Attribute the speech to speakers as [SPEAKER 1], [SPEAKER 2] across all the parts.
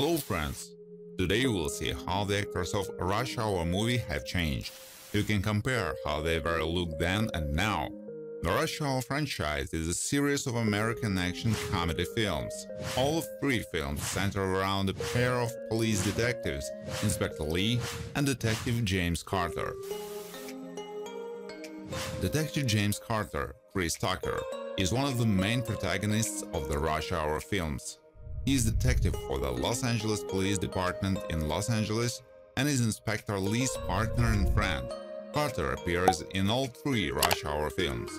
[SPEAKER 1] Hello friends! Today we'll see how the actors of Rush Hour movie have changed. You can compare how they were looked then and now. The Rush Hour franchise is a series of American action comedy films. All three films center around a pair of police detectives, Inspector Lee and Detective James Carter. Detective James Carter, Chris Tucker, is one of the main protagonists of the Rush Hour films. He is detective for the Los Angeles Police Department in Los Angeles and is Inspector Lee's partner and friend. Carter appears in all three Rush Hour films.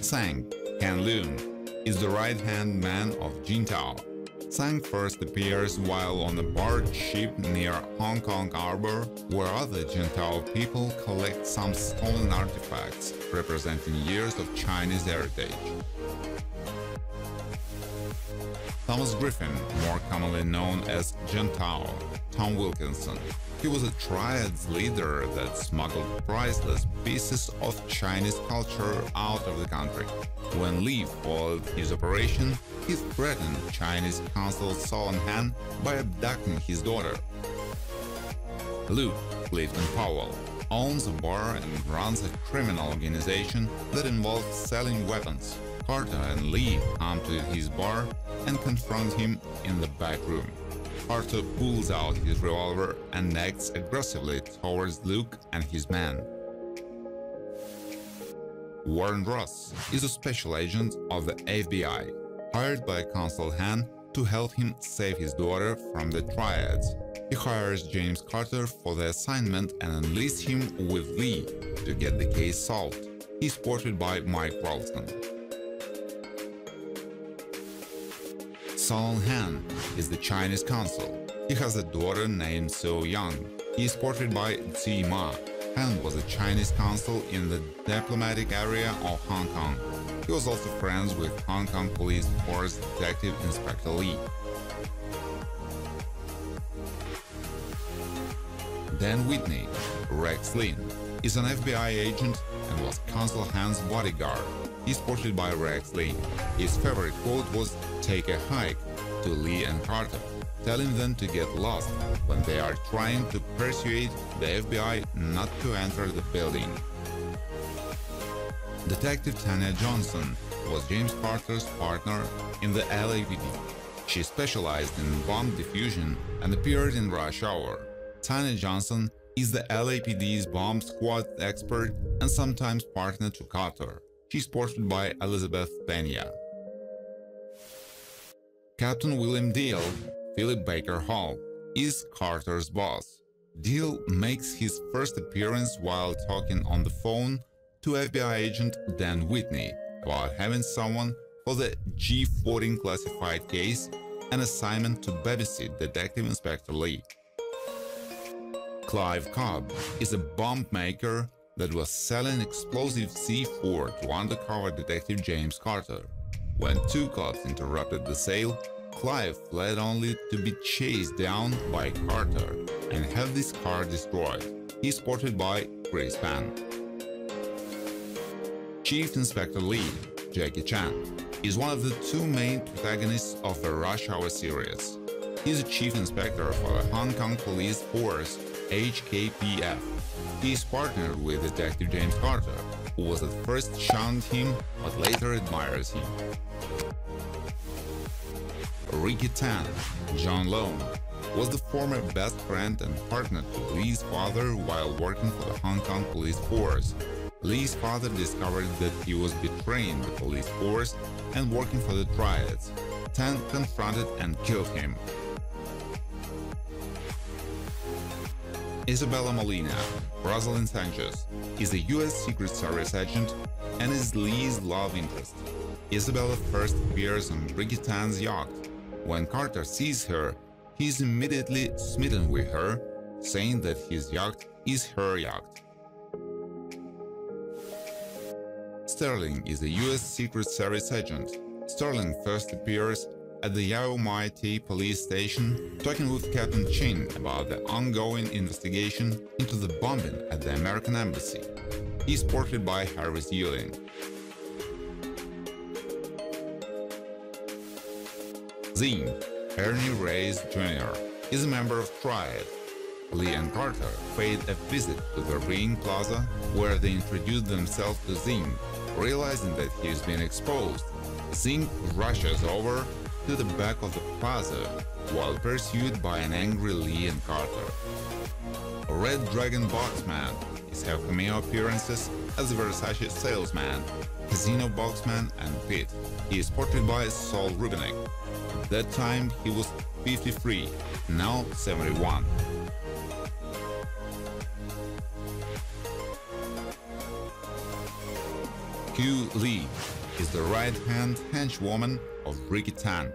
[SPEAKER 1] Sang Ken Leung is the right-hand man of Juntao. Sang first appears while on a barge ship near Hong Kong Harbor, where other Gentile people collect some stolen artifacts representing years of Chinese heritage. Thomas Griffin, more commonly known as Juntao, Tom Wilkinson. He was a triads leader that smuggled priceless pieces of Chinese culture out of the country. When Lee foiled his operation, he threatened Chinese consul Solon Han by abducting his daughter. Luke Clifton Powell owns a bar and runs a criminal organization that involves selling weapons. Carter and Lee come to his bar and confront him in the back room. Carter pulls out his revolver and acts aggressively towards Luke and his men. Warren Russ is a special agent of the FBI, hired by Consul Han to help him save his daughter from the triads. He hires James Carter for the assignment and enlists him with Lee to get the case solved. He's portrayed by Mike Rolston. Solon Han is the Chinese consul. He has a daughter named So Young. He is portrayed by Tzi Ma. Han was a Chinese consul in the diplomatic area of Hong Kong. He was also friends with Hong Kong Police Force Detective Inspector Lee. Dan Whitney, Rex Linn, is an FBI agent and was Consul Han's bodyguard. He's portrayed by Rex Lee. His favorite quote was, take a hike, to Lee and Carter, telling them to get lost when they are trying to persuade the FBI not to enter the building. Detective Tanya Johnson was James Carter's partner in the LAPD. She specialized in bomb diffusion and appeared in Rush Hour. Tanya Johnson is the LAPD's bomb squad expert and sometimes partner to Carter. She's portrayed by Elizabeth Pena. Captain William Diel, Philip Baker Hall, is Carter's boss. Diel makes his first appearance while talking on the phone to FBI agent Dan Whitney about having someone for the G14 classified case an assignment to babysit Detective Inspector Lee. Clive Cod is a bomb maker that was selling explosive C4 to undercover detective James Carter. When two cops interrupted the sale, Clive fled only to be chased down by Carter and have this car destroyed. He's spotted by Chris Penn. Chief Inspector Lee, Jackie Chan, is one of the two main protagonists of the Rush Hour series. He's a chief inspector for the Hong Kong Police Force, HKPF. He is partnered with Detective James Carter, who was at first shunned him but later admires him. Ricky Tan, John Lone, was the former best friend and partner to Lee's father while working for the Hong Kong police force. Lee's father discovered that he was betraying the police force and working for the triads. Tan confronted and killed him. Isabella Molina, Roselyn Sanchez, is a U.S. Secret Service agent and is Lee's love interest. Isabella first appears on Ricky yacht. When Carter sees her, he is immediately smitten with her, saying that his yacht is her yacht. Sterling is a U.S. Secret Service agent. Sterling first appears at the Yau Ma Tei police station talking with Captain Chin about the ongoing investigation into the bombing at the American embassy. He's portrayed by Harris Yulin. Zing, Ernie Reyes Jr., is a member of Triad. Lee and Carter paid a visit to the Ring Plaza where they introduced themselves to Zing. Realizing that he's been exposed, Zing rushes over to the back of the plaza while pursued by an angry Lee and Carter. Red Dragon Boxman is have cameo appearances as a Versace salesman, Casino Boxman and Pit. He is portrayed by Saul Rubinek. At that time he was 53, now 71. Hu Li is the right-hand henchwoman of Ricky Tan.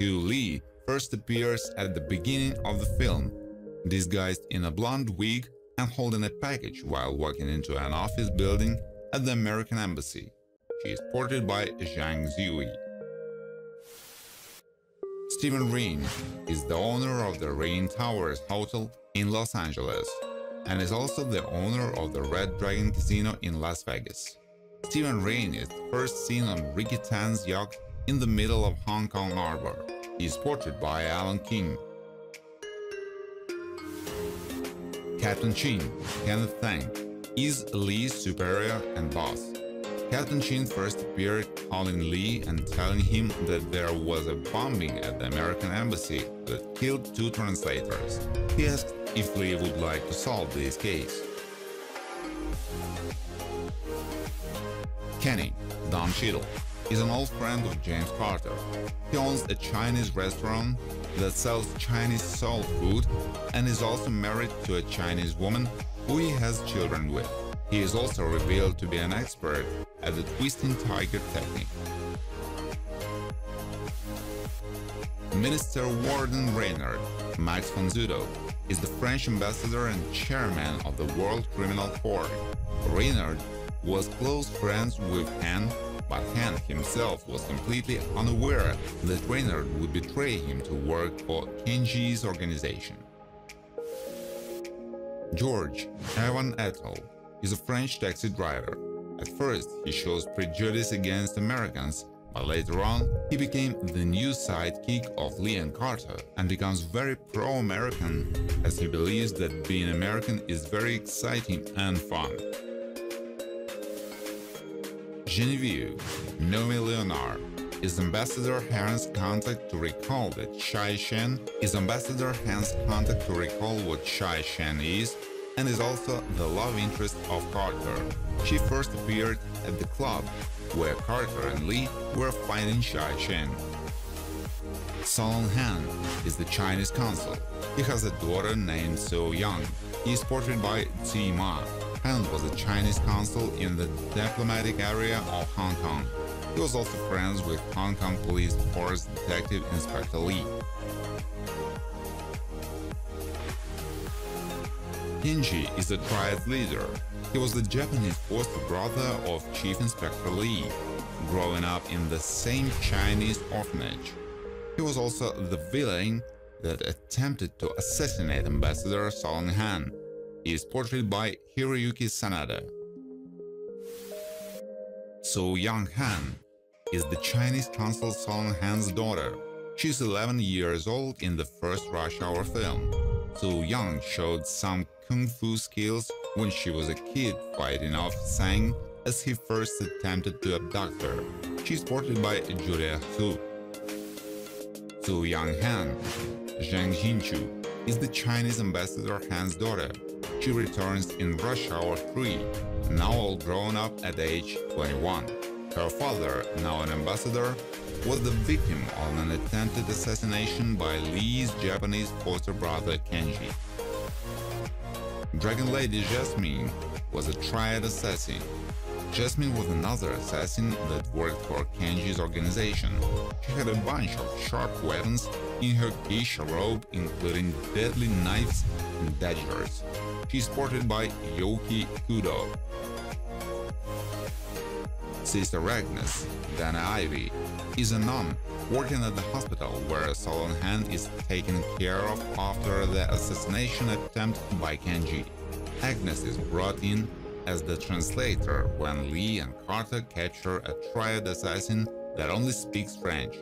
[SPEAKER 1] Hu Li first appears at the beginning of the film, disguised in a blonde wig and holding a package while walking into an office building at the American Embassy. She is portrayed by Zhang Ziyi. Stephen Reign is the owner of the Rain Towers Hotel in Los Angeles and is also the owner of the Red Dragon Casino in Las Vegas. Stephen Reign is first seen on Ricky Tan's yacht in the middle of Hong Kong Harbor. He is portrayed by Alan King. Captain Chin, Kenneth Tsang, is Lee's superior and boss. Captain Chin first appeared calling Lee and telling him that there was a bombing at the American embassy that killed two translators. He asked if Lee would like to solve this case. Kenny, Don Cheadle, is an old friend of James Carter. He owns a Chinese restaurant that sells Chinese soul food and is also married to a Chinese woman who he has children with. He is also revealed to be an expert at the twisting tiger technique. Minister Varden Reynard, Max von Sydow, is the French ambassador and chairman of the World Criminal Court. Reynard was close friends with Han, but Han himself was completely unaware that Reynard would betray him to work for Kenji's organization. George Yvan Attal is a French taxi driver. At first, he shows prejudice against Americans, but later on, he became the new sidekick of Lee and Carter and becomes very pro-American as he believes that being American is very exciting and fun. Genevieve, Noémie Lenoir, is Ambassador Han's contact to recall that Chai Shen is Ambassador Han's contact to recall what Chai Shen is and is also the love interest of Carter. She first appeared at the club, where Carter and Lee were fighting Chai Shen. Solon Han is the Chinese consul. He has a daughter named So Young. He is portrayed by Tzi Ma, Was a Chinese consul in the diplomatic area of Hong Kong. He was also friends with Hong Kong Police Force Detective Inspector Lee. Kenji is the triad leader. He was the Japanese foster brother of Chief Inspector Lee, growing up in the same Chinese orphanage. He was also the villain that attempted to assassinate Ambassador Solon Han is portrayed by Hiroyuki Sanada. So Young Han is the Chinese consul Solon Han's daughter. She's 11 years old in the first Rush Hour film. So Young showed some kung fu skills when she was a kid fighting off Sang as he first attempted to abduct her. She's portrayed by Julia Hsu. So Young Han, Zhang Jingchu, is the Chinese ambassador Han's daughter. She returns in Rush Hour 3, now all grown up at age 21. Her father, now an ambassador, was the victim of an attempted assassination by Lee's Japanese foster brother Kenji. Dragon Lady Jasmine was a triad assassin. Jasmine was another assassin that worked for Kenji's organization. She had a bunch of sharp weapons in her geisha robe including deadly knives and daggers. She is portrayed by Youki Kudoh. Sister Agnes, Dana Ivey, is a nun working at the hospital where Solon Han is taken care of after the assassination attempt by Kenji. Agnes is brought in as the translator when Lee and Carter capture a triad assassin that only speaks French.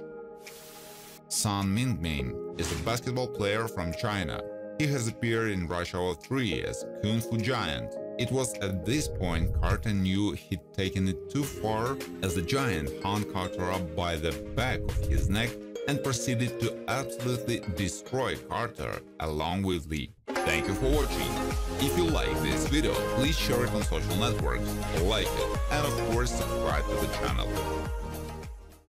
[SPEAKER 1] Sun Mingming is a basketball player from China. He has appeared in Rush Hour 3 as Kung Fu Giant. It was at this point Carter knew he'd taken it too far as the giant hung Carter up by the back of his neck and proceeded to absolutely destroy Carter along with Lee. Thank you for watching. If you like this video, please share it on social networks, like it, and of course subscribe to the channel.